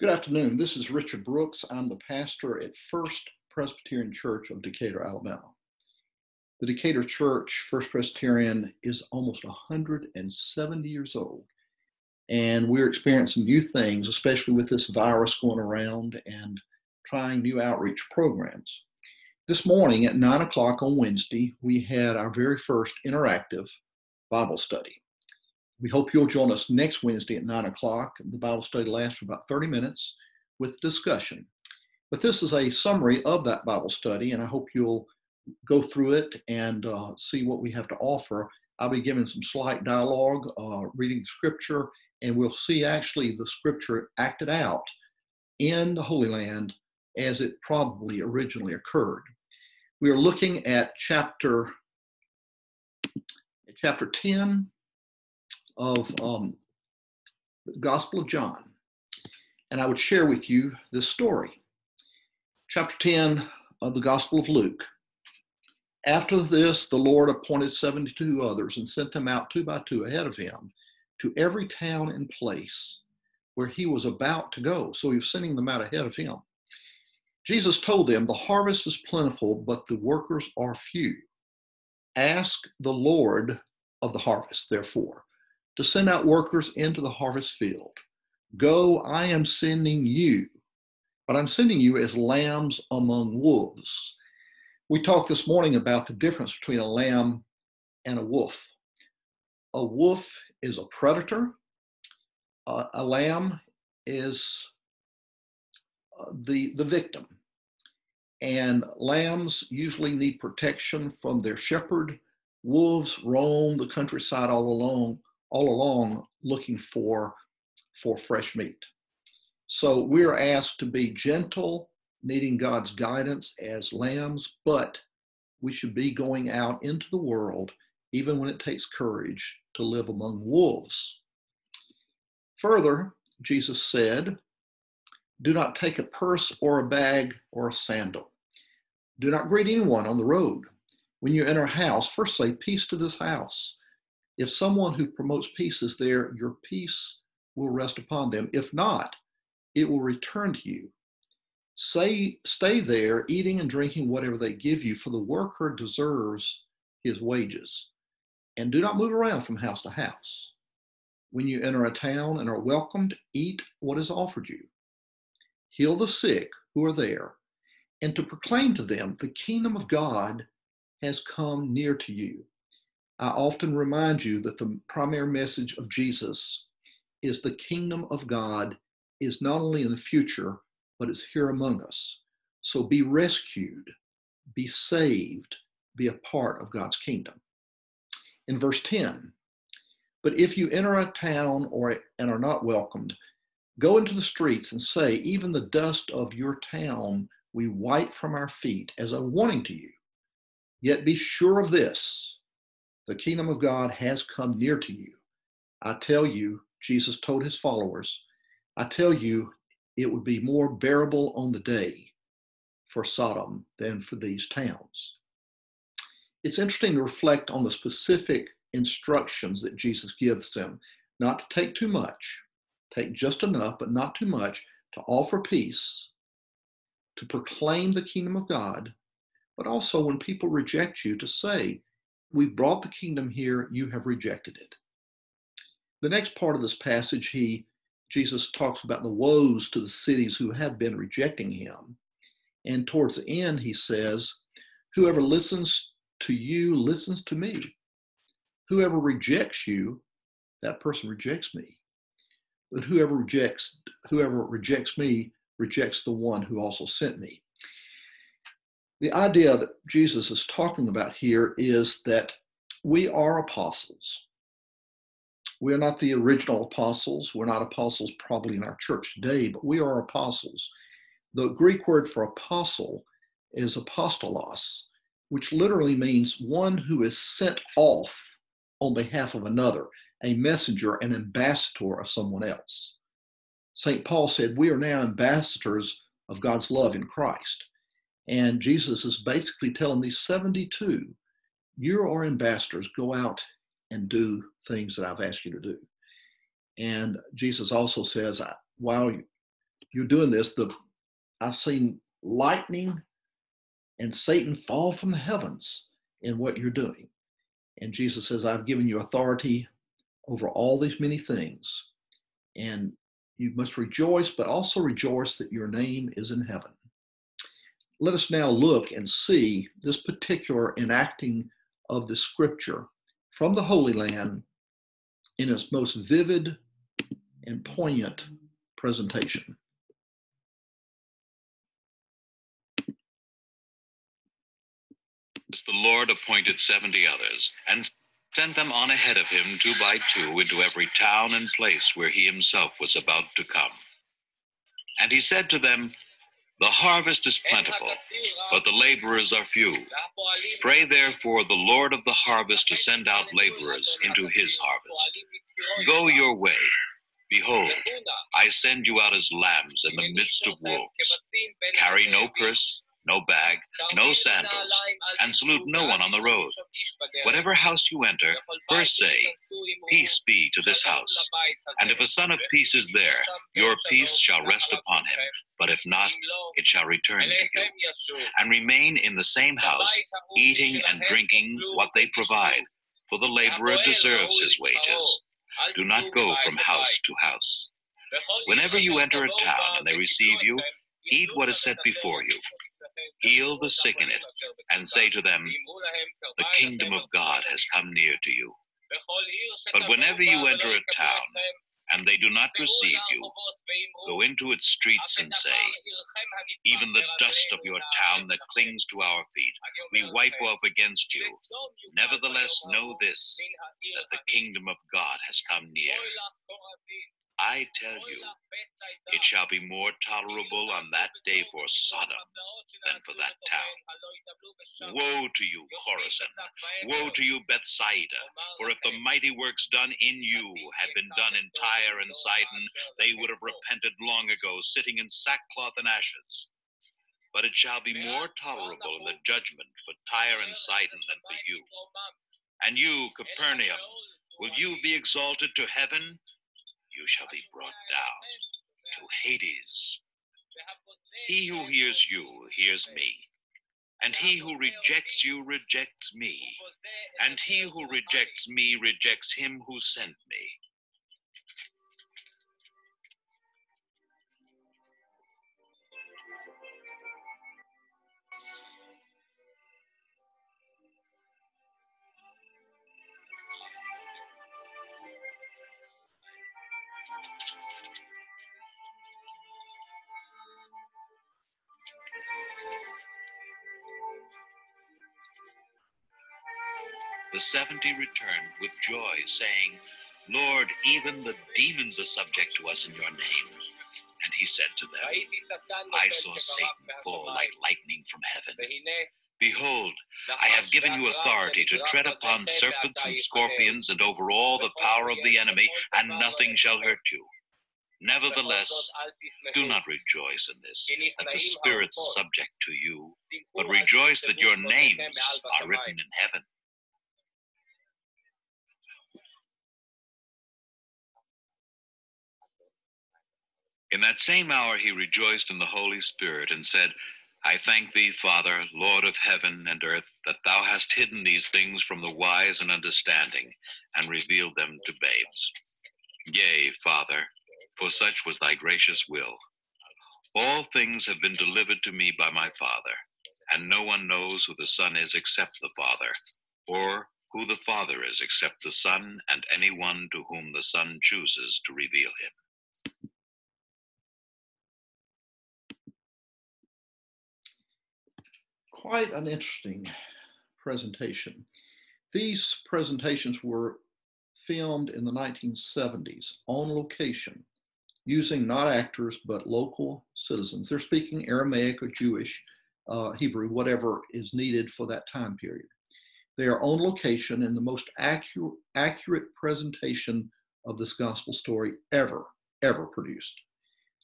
Good afternoon. This is Richard Brooks. I'm the pastor at First Presbyterian Church of Decatur, Alabama. The Decatur Church, First Presbyterian, is almost 170 years old. And we're experiencing new things, especially with this virus going around and trying new outreach programs. This morning at 9 o'clock on Wednesday, we had our very first interactive Bible study. We hope you'll join us next Wednesday at 9 o'clock. The Bible study lasts for about 30 minutes with discussion. But this is a summary of that Bible study, and I hope you'll go through it and uh, see what we have to offer. I'll be giving some slight dialogue, uh, reading the scripture, and we'll see actually the scripture acted out in the Holy Land as it probably originally occurred. We are looking at chapter chapter 10 of um, the Gospel of John. And I would share with you this story. Chapter 10 of the Gospel of Luke. After this, the Lord appointed 72 others and sent them out two by two ahead of him to every town and place where he was about to go. So he was sending them out ahead of him. Jesus told them, The harvest is plentiful, but the workers are few. Ask the Lord of the harvest, therefore, to send out workers into the harvest field. Go, I am sending you, but I'm sending you as lambs among wolves. We talked this morning about the difference between a lamb and a wolf. A wolf is a predator, uh, a lamb is uh, the, the victim. And lambs usually need protection from their shepherd. Wolves roam the countryside all along all along looking for, for fresh meat. So we're asked to be gentle, needing God's guidance as lambs, but we should be going out into the world, even when it takes courage, to live among wolves. Further, Jesus said, Do not take a purse or a bag or a sandal. Do not greet anyone on the road. When you enter a house, first say, Peace to this house. If someone who promotes peace is there, your peace will rest upon them. If not, it will return to you. Say, stay there, eating and drinking whatever they give you, for the worker deserves his wages. And do not move around from house to house. When you enter a town and are welcomed, eat what is offered you. Heal the sick who are there, and to proclaim to them the kingdom of God has come near to you. I often remind you that the primary message of Jesus is the kingdom of God is not only in the future, but it's here among us. So be rescued, be saved, be a part of God's kingdom. In verse 10, but if you enter a town or and are not welcomed, go into the streets and say, even the dust of your town we wipe from our feet as a warning to you. Yet be sure of this the kingdom of God has come near to you. I tell you, Jesus told his followers, I tell you, it would be more bearable on the day for Sodom than for these towns. It's interesting to reflect on the specific instructions that Jesus gives them not to take too much, take just enough, but not too much, to offer peace, to proclaim the kingdom of God, but also when people reject you, to say, we brought the kingdom here, you have rejected it. The next part of this passage, he Jesus talks about the woes to the cities who have been rejecting him. And towards the end, he says, Whoever listens to you listens to me. Whoever rejects you, that person rejects me. But whoever rejects whoever rejects me rejects the one who also sent me. The idea that Jesus is talking about here is that we are apostles. We are not the original apostles. We're not apostles probably in our church today, but we are apostles. The Greek word for apostle is apostolos, which literally means one who is sent off on behalf of another, a messenger, an ambassador of someone else. St. Paul said, We are now ambassadors of God's love in Christ. And Jesus is basically telling these 72, you are our ambassadors, go out and do things that I've asked you to do. And Jesus also says, while you're doing this, the I've seen lightning and Satan fall from the heavens in what you're doing. And Jesus says, I've given you authority over all these many things. And you must rejoice, but also rejoice that your name is in heaven. Let us now look and see this particular enacting of the scripture from the Holy Land in its most vivid and poignant presentation. the Lord appointed seventy others, and sent them on ahead of him two by two into every town and place where he himself was about to come. And he said to them, The harvest is plentiful, but the laborers are few. Pray therefore the Lord of the harvest to send out laborers into his harvest. Go your way. Behold, I send you out as lambs in the midst of wolves. Carry no purse no bag, no sandals, and salute no one on the road. Whatever house you enter, first say, Peace be to this house. And if a son of peace is there, your peace shall rest upon him. But if not, it shall return to you. And remain in the same house, eating and drinking what they provide, for the laborer deserves his wages. Do not go from house to house. Whenever you enter a town and they receive you, eat what is set before you heal the sick in it, and say to them, The kingdom of God has come near to you. But whenever you enter a town, and they do not receive you, go into its streets and say, Even the dust of your town that clings to our feet, we wipe off against you. Nevertheless, know this, that the kingdom of God has come near. I tell you, it shall be more tolerable on that day for Sodom than for that town. Woe to you, Chorazin! Woe to you, Bethsaida! For if the mighty works done in you had been done in Tyre and Sidon, they would have repented long ago, sitting in sackcloth and ashes. But it shall be more tolerable in the judgment for Tyre and Sidon than for you. And you, Capernaum, will you be exalted to heaven? you shall be brought down to Hades. He who hears you hears me, and he who rejects you rejects me, and he who rejects me rejects him who sent me. The seventy returned with joy, saying, Lord, even the demons are subject to us in your name. And he said to them, I saw Satan fall like lightning from heaven. Behold, I have given you authority to tread upon serpents and scorpions and over all the power of the enemy, and nothing shall hurt you. Nevertheless, do not rejoice in this, that the spirits are subject to you, but rejoice that your names are written in heaven. In that same hour he rejoiced in the Holy Spirit and said, I thank thee, Father, Lord of heaven and earth, that thou hast hidden these things from the wise and understanding, and revealed them to babes. Yea, Father, for such was thy gracious will. All things have been delivered to me by my Father, and no one knows who the Son is except the Father, or who the Father is except the Son and any one to whom the Son chooses to reveal him. Quite an interesting presentation. These presentations were filmed in the 1970s on location using not actors but local citizens. They're speaking Aramaic or Jewish, uh, Hebrew, whatever is needed for that time period. They are on location in the most accurate, accurate presentation of this gospel story ever, ever produced.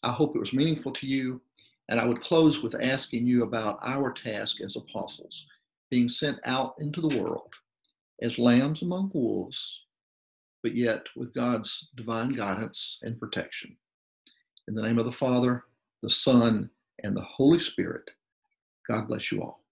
I hope it was meaningful to you. And I would close with asking you about our task as apostles, being sent out into the world as lambs among wolves, but yet with God's divine guidance and protection. In the name of the Father, the Son, and the Holy Spirit. God bless you all.